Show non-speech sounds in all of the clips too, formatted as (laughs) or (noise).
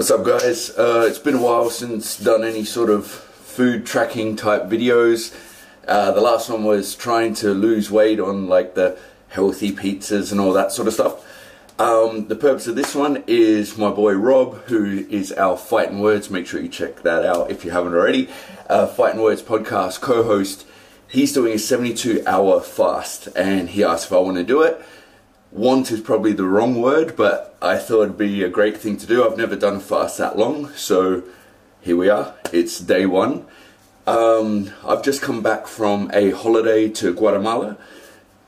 What's up guys? Uh, it's been a while since done any sort of food tracking type videos. Uh, the last one was trying to lose weight on like the healthy pizzas and all that sort of stuff. Um, the purpose of this one is my boy Rob, who is our Fighting Words. Make sure you check that out if you haven't already. Uh, Fighting Words podcast co-host. He's doing a 72 hour fast and he asked if I want to do it want is probably the wrong word, but I thought it'd be a great thing to do. I've never done a fast that long, so here we are. It's day one. Um, I've just come back from a holiday to Guatemala.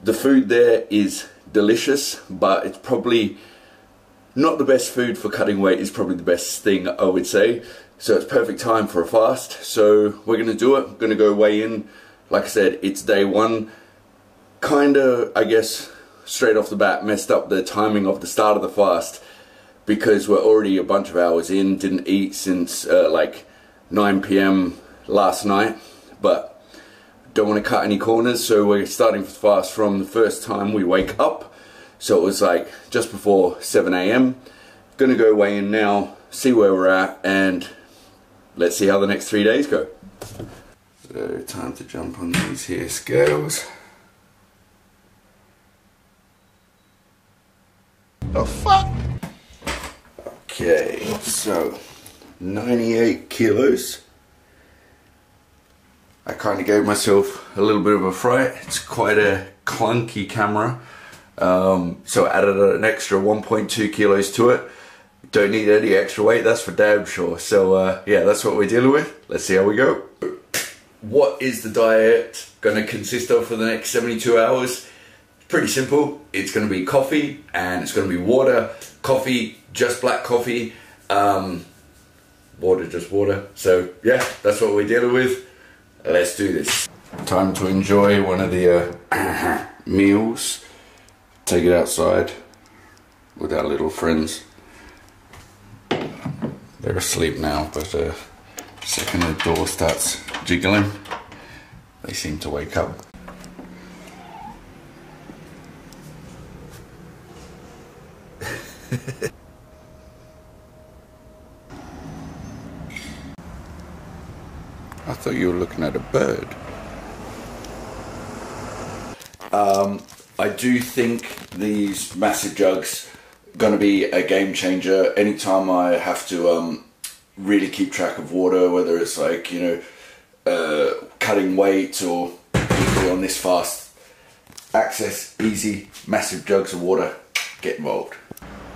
The food there is delicious, but it's probably not the best food for cutting weight. Is probably the best thing I would say. So it's perfect time for a fast. So we're gonna do it. gonna go weigh in. Like I said, it's day one. Kinda, I guess, straight off the bat messed up the timing of the start of the fast because we're already a bunch of hours in, didn't eat since uh, like 9 p.m. last night, but don't want to cut any corners, so we're starting the fast from the first time we wake up. So it was like just before 7 a.m. Gonna go weigh in now, see where we're at, and let's see how the next three days go. So time to jump on these here scales. The fuck? Okay, so 98 kilos. I kind of gave myself a little bit of a fright. It's quite a clunky camera. Um, so I added an extra 1.2 kilos to it. Don't need any extra weight, that's for damn sure. So uh, yeah, that's what we're dealing with. Let's see how we go. What is the diet going to consist of for the next 72 hours? Pretty simple. It's going to be coffee and it's going to be water. Coffee, just black coffee. Um, water, just water. So yeah, that's what we're dealing with. Let's do this. Time to enjoy one of the uh, (clears throat) meals. Take it outside with our little friends. They're asleep now, but uh, second the door starts jiggling, they seem to wake up. (laughs) I thought you were looking at a bird. Um, I do think these massive jugs going to be a game changer. Anytime I have to um, really keep track of water, whether it's like you know uh, cutting weight or on this fast, access easy, massive jugs of water. Get involved.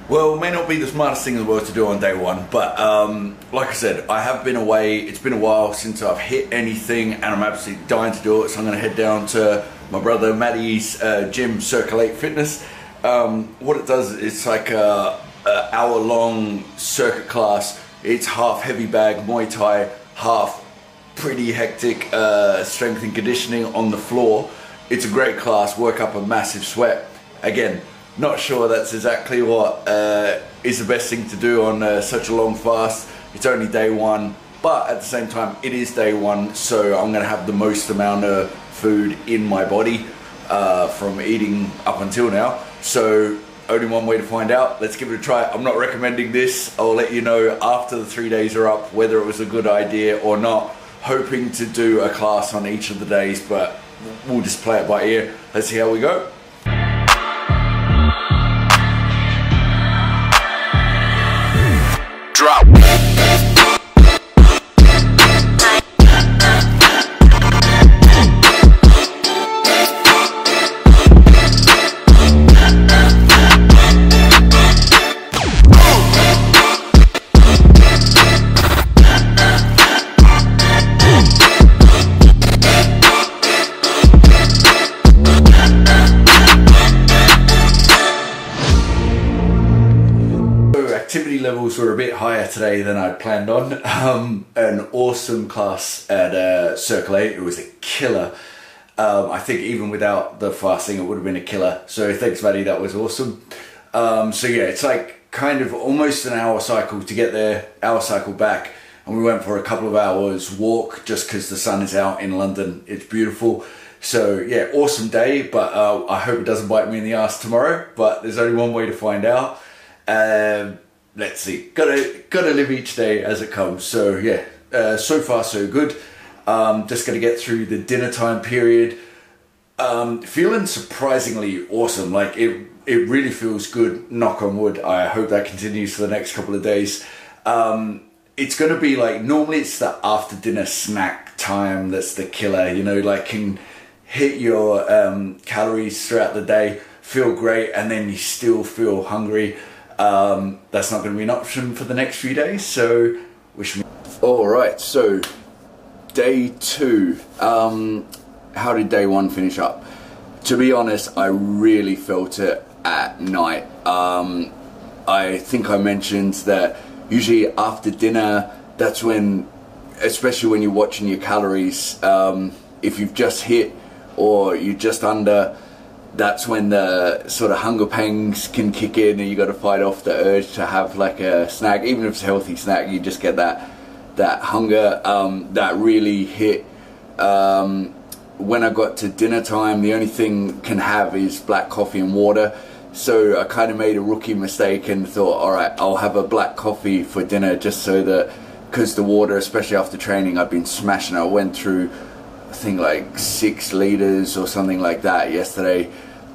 Well, may not be the smartest thing in the world to do on day one, but um, like I said, I have been away. It's been a while since I've hit anything, and I'm absolutely dying to do it. So I'm going to head down to my brother Maddie's uh, gym, Circle8 Fitness. Um, what it does, it's like a, a hour-long circuit class. It's half heavy bag Muay Thai, half pretty hectic uh, strength and conditioning on the floor. It's a great class. Work up a massive sweat. Again, not sure that's exactly what uh, is the best thing to do on uh, such a long fast. It's only day one, but at the same time, it is day one, so I'm gonna have the most amount of food in my body uh, from eating up until now. So only one way to find out. Let's give it a try. I'm not recommending this. I'll let you know after the three days are up whether it was a good idea or not. Hoping to do a class on each of the days, but we'll just play it by ear. Let's see how we go. Levels today than I'd planned on. Um, an awesome class at uh, Circle8. It was a killer. Um, I think even without the fasting, it would have been a killer. So thanks, buddy. That was awesome. Um, so yeah, it's like kind of almost an hour cycle to get there, hour cycle back. And we went for a couple of hours walk just because the sun is out in London. It's beautiful. So yeah, awesome day, but uh, I hope it doesn't bite me in the ass tomorrow. But there's only one way to find out. Um, let's see. Gotta gotta live each day as it comes. So yeah, uh, so far so good. Um, just gonna get through the dinner time period. Um, feeling surprisingly awesome. Like it, it really feels good. Knock on wood. I hope that continues for the next couple of days. Um, it's gonna be like normally it's the after dinner snack time that's the killer. You know, like can hit your um, calories throughout the day, feel great, and then you still feel hungry. Um, that's not going to be an option for the next few days. So, wish me. All right. So, day two. Um, how did day one finish up? To be honest, I really felt it at night. Um, I think I mentioned that usually after dinner, that's when, especially when you're watching your calories, um, if you've just hit or you're just under, that's when the sort of hunger pangs can kick in and you got to fight off the urge to have like a snack. Even if it's a healthy snack you just get that that hunger um, that really hit. Um, when I got to dinner time the only thing can have is black coffee and water. So I kind of made a rookie mistake and thought all right I'll have a black coffee for dinner just so that because the water especially after training I've been smashing I went through I think like six liters or something like that yesterday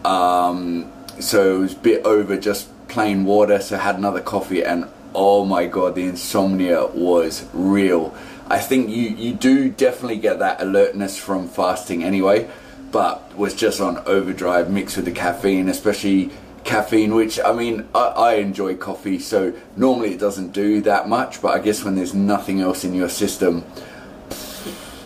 um, so it was a bit over just plain water. So I had another coffee, and oh my god, the insomnia was real. I think you you do definitely get that alertness from fasting anyway, but was just on overdrive mixed with the caffeine, especially caffeine, which I mean, I, I, enjoy coffee, so normally it doesn't do that much, but I guess when there's nothing else in your system,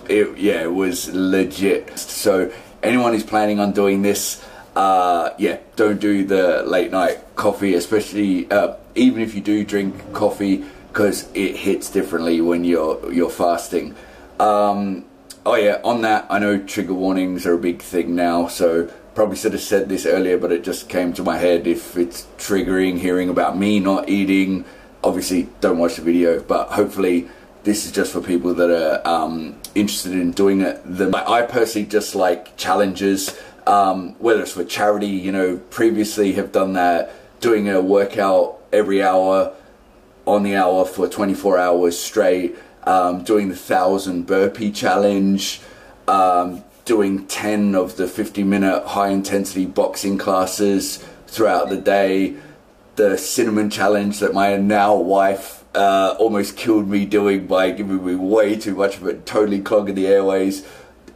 it, yeah, it was legit. So anyone who's planning on doing this, uh, yeah, don't do the late night coffee, especially uh, even if you do drink coffee, because it hits differently when you're you're fasting. Um, oh yeah, on that, I know trigger warnings are a big thing now, so probably should have said this earlier, but it just came to my head. If it's triggering hearing about me not eating, obviously don't watch the video, but hopefully this is just for people that are um, interested in doing it. The, I personally just like challenges um, whether it's for charity, you know, previously have done that, doing a workout every hour on the hour for 24 hours straight, um, doing the thousand burpee challenge, um, doing 10 of the 50 minute high intensity boxing classes throughout the day, the cinnamon challenge that my now wife uh, almost killed me doing by giving me way too much of it, totally clogging the airways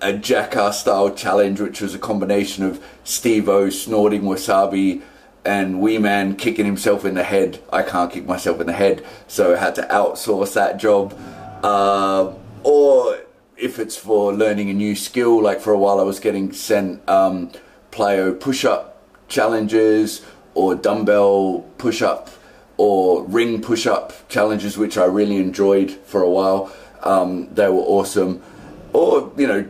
a jackass style challenge, which was a combination of Steve-O snorting wasabi and Wee Man kicking himself in the head. I can't kick myself in the head, so I had to outsource that job. Uh, or if it's for learning a new skill, like for a while I was getting sent um, plyo push up challenges or dumbbell push up or ring push up challenges, which I really enjoyed for a while. Um, they were awesome. Or, you know,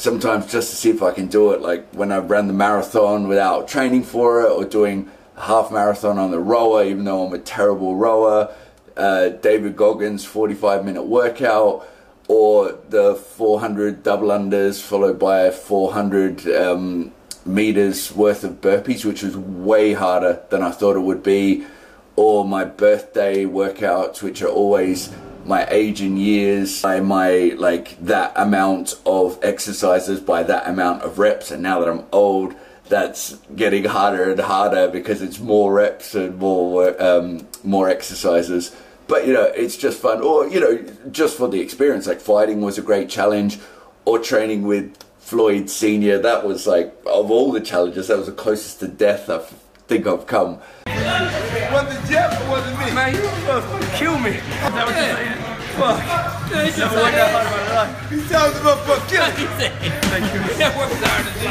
sometimes just to see if I can do it. Like when I ran the marathon without training for it, or doing a half marathon on the rower, even though I'm a terrible rower. Uh, David Goggins 45 minute workout, or the 400 double unders followed by 400 um, meters worth of burpees, which was way harder than I thought it would be. Or my birthday workouts, which are always my age in years, by my like that amount of exercises, by that amount of reps, and now that I'm old, that's getting harder and harder because it's more reps and more um, more exercises. But you know, it's just fun, or you know, just for the experience. Like fighting was a great challenge, or training with Floyd Senior. That was like of all the challenges, that was the closest to death I think I've come. Was it Jeff or was it me? Man, you motherfucker kill me. Is that what you're saying? Fuck. Yeah, he's just like that. He tells the motherfucker kill me. Thank you. (laughs) That works hard as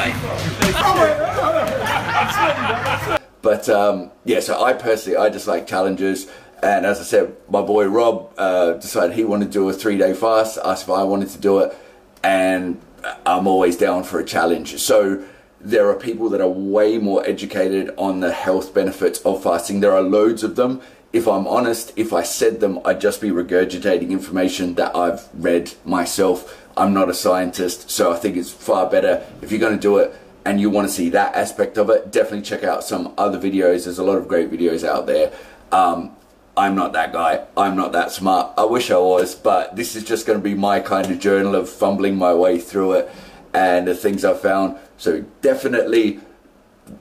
life. But um, yeah, so I personally, I just like challenges. And as I said, my boy Rob uh, decided he wanted to do a three day fast, asked if I wanted to do it, and I'm always down for a challenge. So there are people that are way more educated on the health benefits of fasting. There are loads of them. If I'm honest, if I said them, I'd just be regurgitating information that I've read myself. I'm not a scientist, so I think it's far better if you're going to do it and you want to see that aspect of it. Definitely check out some other videos. There's a lot of great videos out there. Um, I'm not that guy. I'm not that smart. I wish I was, but this is just going to be my kind of journal of fumbling my way through it and the things I've found. So definitely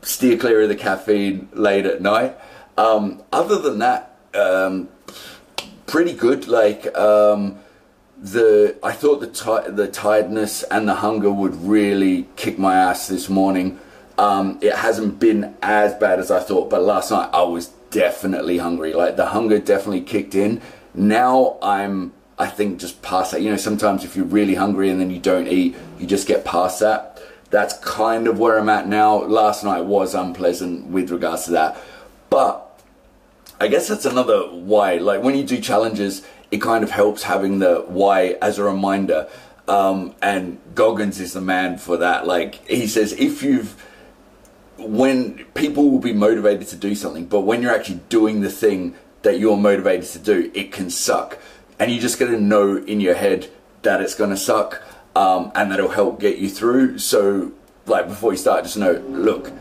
steer clear of the caffeine late at night. Um, other than that, um, pretty good. Like um, the, I thought the the tiredness and the hunger would really kick my ass this morning. Um, it hasn't been as bad as I thought, but last night I was definitely hungry. Like the hunger definitely kicked in. Now I'm, I think, just past that. You know, sometimes if you're really hungry and then you don't eat, you just get past that. That's kind of where I'm at now. Last night was unpleasant with regards to that. But I guess that's another why. Like when you do challenges, it kind of helps having the why as a reminder. Um, and Goggins is the man for that. Like he says, if you've when people will be motivated to do something, but when you're actually doing the thing that you're motivated to do, it can suck. And you just got to know in your head that it's going to suck um, and that'll help get you through. So, like, before you start, just know look,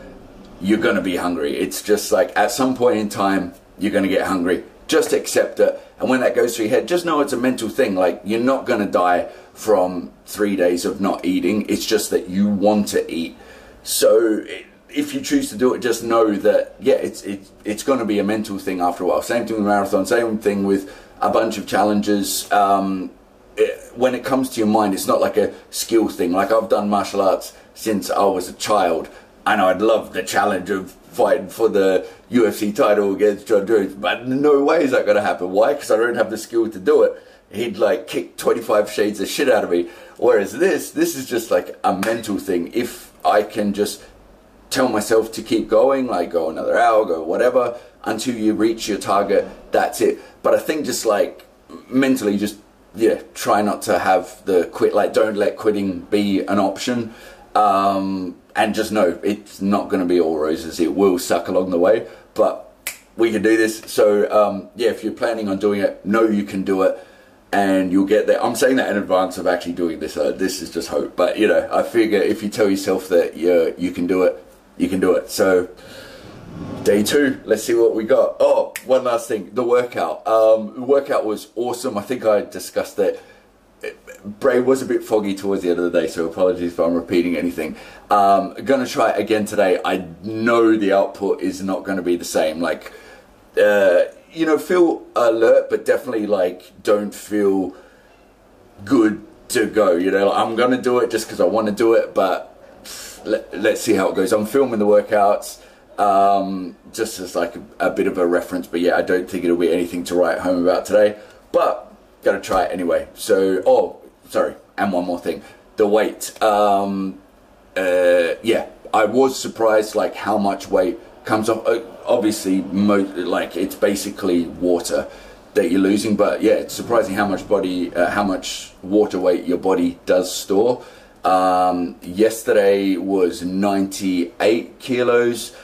you're going to be hungry. It's just like at some point in time, you're going to get hungry. Just accept it. And when that goes through your head, just know it's a mental thing. Like, you're not going to die from three days of not eating. It's just that you want to eat. So, it, if you choose to do it, just know that yeah, it's it's it's going to be a mental thing after a while. Same thing with marathon. Same thing with a bunch of challenges. Um, it, when it comes to your mind, it's not like a skill thing. Like I've done martial arts since I was a child, and I'd love the challenge of fighting for the UFC title against Jon Jones. But no way is that going to happen. Why? Because I don't have the skill to do it. He'd like kick 25 shades of shit out of me. Whereas this, this is just like a mental thing. If I can just tell myself to keep going, like go another hour, go whatever, until you reach your target. That's it. But I think just like mentally, just yeah, try not to have the quit. Like, don't let quitting be an option. Um, and just know it's not going to be all roses. It will suck along the way, but we can do this. So um, yeah, if you're planning on doing it, know you can do it and you'll get there. I'm saying that in advance of actually doing this. Uh, this is just hope, but you know, I figure if you tell yourself that you you can do it, you can do it. So day two, let's see what we got. Oh, one last thing, the workout. Um, the workout was awesome. I think I discussed it. Brain was a bit foggy towards the end of the day, so apologies if I'm repeating anything. Um, gonna try it again today. I know the output is not gonna be the same. Like, uh, you know, feel alert, but definitely like don't feel good to go. You know, I'm gonna do it just because I want to do it, but let, us see how it goes. I'm filming the workouts um, just as like a, a, bit of a reference, but yeah, I don't think it'll be anything to write home about today. But gotta try it anyway. So, oh, sorry, and one more thing, the weight. Um, uh, yeah, I was surprised like how much weight comes off. Obviously, like it's basically water that you're losing, but yeah, it's surprising how much body, uh, how much water weight your body does store. Um, yesterday was 98 kilos,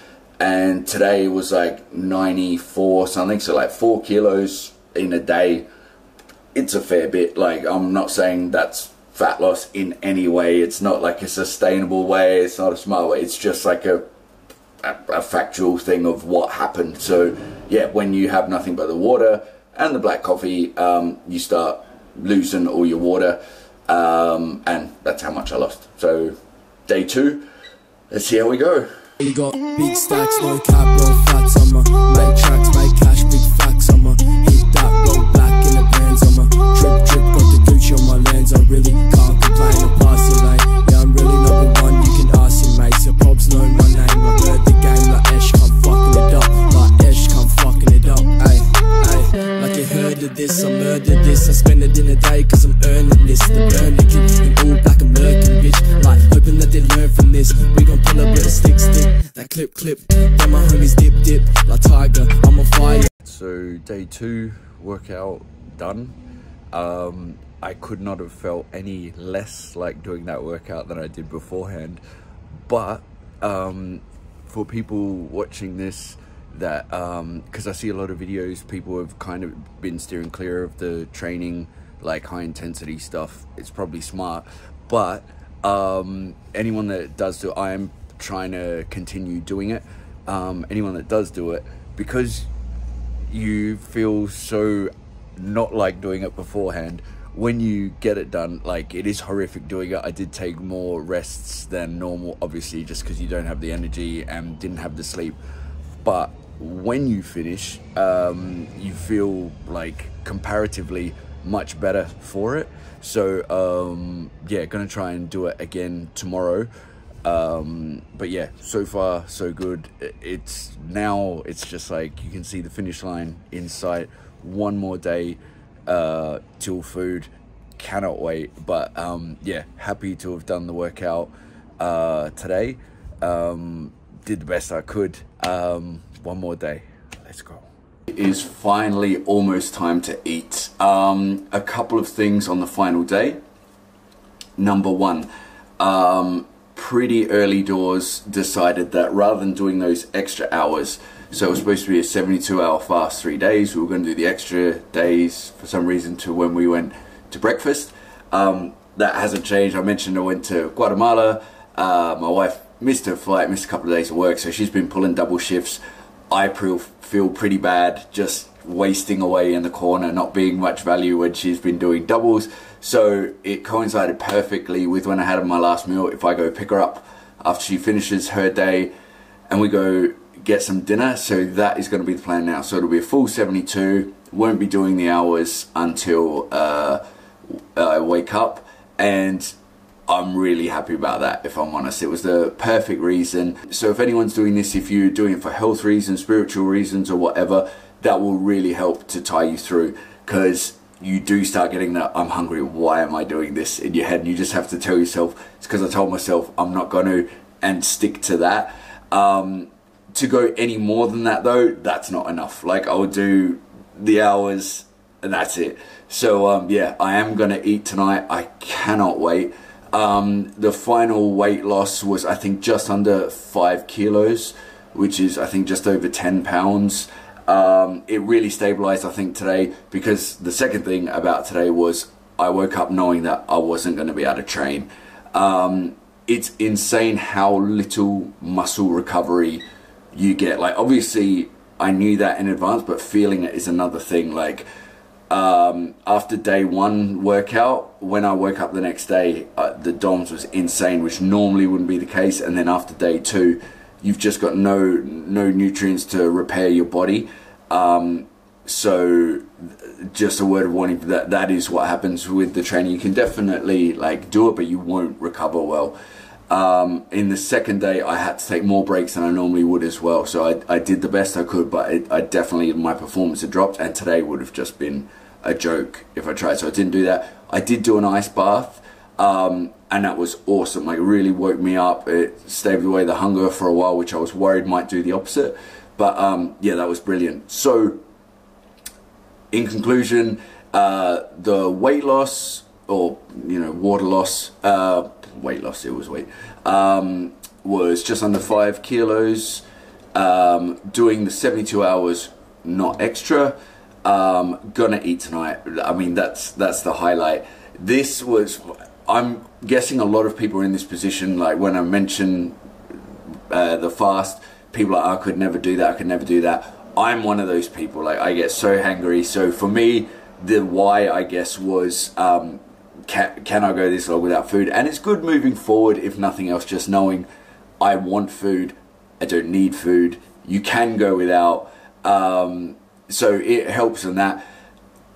and today was like 94 something. So like four kilos in a day. It's a fair bit. Like I'm not saying that's fat loss in any way. It's not like a sustainable way. It's not a smart way. It's just like a a, a factual thing of what happened. So yeah, when you have nothing but the water and the black coffee, um, you start losing all your water um, and that's how much I lost. So, day two, let's see how we go. You got big stacks, no cap, no fats, i make tracks, make cash, big i hit that, black in the bands, i trip, trip, got the Gucci on my lens, I really can't complain, I'm passing yeah, I'm really number one, you can ask him, mate, my of this, I murdered this, I spend it in a day, cause I'm earning this, all black bitch, like, hoping that they learn from this, we gon' pull up with a stick, stick, that clip, clip, my homies dip, dip, like Tiger, I'm on fire. So, day two, workout done. Um, I could not have felt any less like doing that workout than I did beforehand. But um, for people watching this, that because um, I see a lot of videos, people have kind of been steering clear of the training, like high intensity stuff. It's probably smart, but um, anyone that does do, I am trying to continue doing it. Um, anyone that does do it, because you feel so not like doing it beforehand when you get it done like it is horrific doing it i did take more rests than normal obviously just because you don't have the energy and didn't have the sleep but when you finish um, you feel like comparatively much better for it. So um, yeah gonna try and do it again tomorrow. Um, but yeah so far so good. It's now it's just like you can see the finish line in sight. One more day uh, till food. Cannot wait. But um, yeah happy to have done the workout uh, today. Um, did the best i could. Um, one more day let's go it is finally almost time to eat um, a couple of things on the final day number one um, pretty early doors decided that rather than doing those extra hours, so it was supposed to be a 72 hour fast, three days, we were going to do the extra days for some reason to when we went to breakfast. Um, that hasn't changed. I mentioned I went to Guatemala. Uh, my wife missed her flight, missed a couple of days of work, so she's been pulling double shifts. I feel pretty bad just wasting away in the corner, not being much value when she's been doing doubles. So it coincided perfectly with when I had my last meal. If I go pick her up after she finishes her day and we go get some dinner. So that is going to be the plan now. So it'll be a full 72. Won't be doing the hours until uh, I wake up. And I'm really happy about that, if I'm honest. It was the perfect reason. So if anyone's doing this, if you're doing it for health reasons, spiritual reasons, or whatever, that will really help to tie you through. Because you do start getting that I'm hungry, why am I doing this in your head? And you just have to tell yourself, it's because I told myself I'm not going to, and stick to that. Um, to go any more than that, though, that's not enough. Like, I'll do the hours, and that's it. So, um, yeah, I am going to eat tonight. I cannot wait. Um, the final weight loss was, I think, just under five kilos, which is, I think, just over 10 pounds. Um, it really stabilized, I think, today because the second thing about today was I woke up knowing that I wasn't going to be able to train. Um, it's insane how little muscle recovery you get. Like, obviously, I knew that in advance, but feeling it is another thing. Like, um, after day one workout, when I woke up the next day, uh, the DOMS was insane, which normally wouldn't be the case. And then after day two, you've just got no no nutrients to repair your body. Um, so just a word of warning that that is what happens with the training. You can definitely like do it, but you won't recover well. Um, in the second day, I had to take more breaks than I normally would as well. So I, I did the best I could, but it, I definitely my performance had dropped, and today would have just been a joke if I tried. So I didn't do that. I did do an ice bath. Um, and that was awesome. Like, really woke me up. It staved away the hunger for a while, which I was worried might do the opposite. But um, yeah, that was brilliant. So, in conclusion, uh, the weight loss or you know water loss, uh, weight loss, it was weight, um, was just under five kilos. Um, doing the 72 hours, not extra. Um, gonna eat tonight. I mean, that's that's the highlight. This was I'm guessing a lot of people are in this position. Like when I mention uh, the fast, people are, I could never do that. I could never do that. I'm one of those people. Like I get so hangry. So for me, the why I guess was um, can, can I go this long without food? And it's good moving forward, if nothing else, just knowing I want food. I don't need food. You can go without. Um, so it helps in that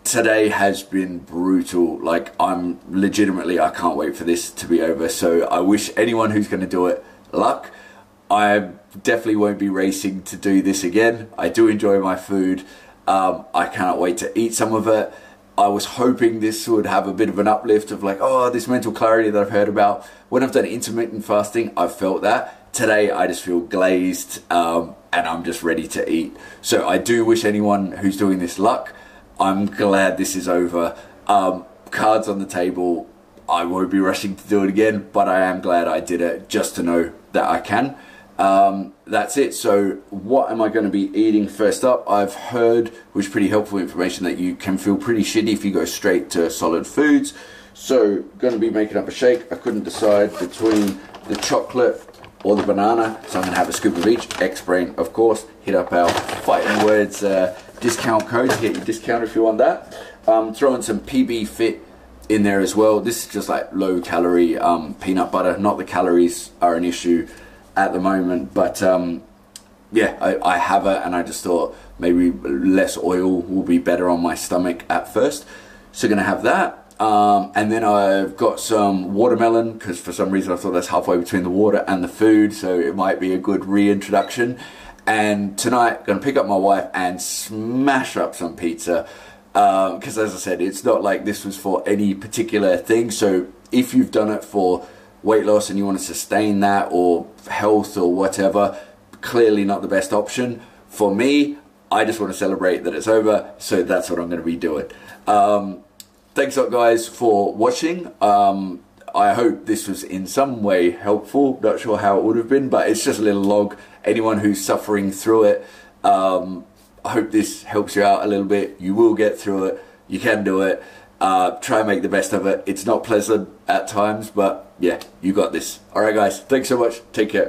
today has been brutal. Like I'm legitimately, I can't wait for this to be over. So I wish anyone who's going to do it luck. I definitely won't be racing to do this again. I do enjoy my food. Um, I cannot wait to eat some of it. I was hoping this would have a bit of an uplift of like, oh, this mental clarity that I've heard about. When I've done intermittent fasting, I've felt that. Today, I just feel glazed um, and I'm just ready to eat. So I do wish anyone who's doing this luck. I'm glad this is over. Um, cards on the table. I won't be rushing to do it again, but I am glad I did it just to know that I can. Um, that's it. So, what am I going to be eating first up? I've heard, which is pretty helpful information, that you can feel pretty shitty if you go straight to solid foods. So, going to be making up a shake. I couldn't decide between the chocolate or the banana, so I'm going to have a scoop of each. X Brain, of course. Hit up our Fighting Words uh, discount code to get your discount if you want that. Um, throw in some PB Fit in there as well. This is just like low calorie um, peanut butter. Not the calories are an issue at the moment, but um, yeah, I, I have it, and I just thought maybe less oil will be better on my stomach at first. So gonna have that. Um, and then I've got some watermelon because for some reason I thought that's halfway between the water and the food, so it might be a good reintroduction. And tonight, gonna pick up my wife and smash up some pizza because, um, as I said, it's not like this was for any particular thing. So if you've done it for weight loss and you want to sustain that or health or whatever, clearly not the best option. For me, I just want to celebrate that it's over, so that's what I'm going to be doing. Um, thanks a lot, guys, for watching. Um, I hope this was in some way helpful. Not sure how it would have been, but it's just a little log. Anyone who's suffering through it, um, I hope this helps you out a little bit. You will get through it. You can do it. Uh, try and make the best of it. It's not pleasant at times, but yeah, you got this. All right, guys. Thanks so much. Take care.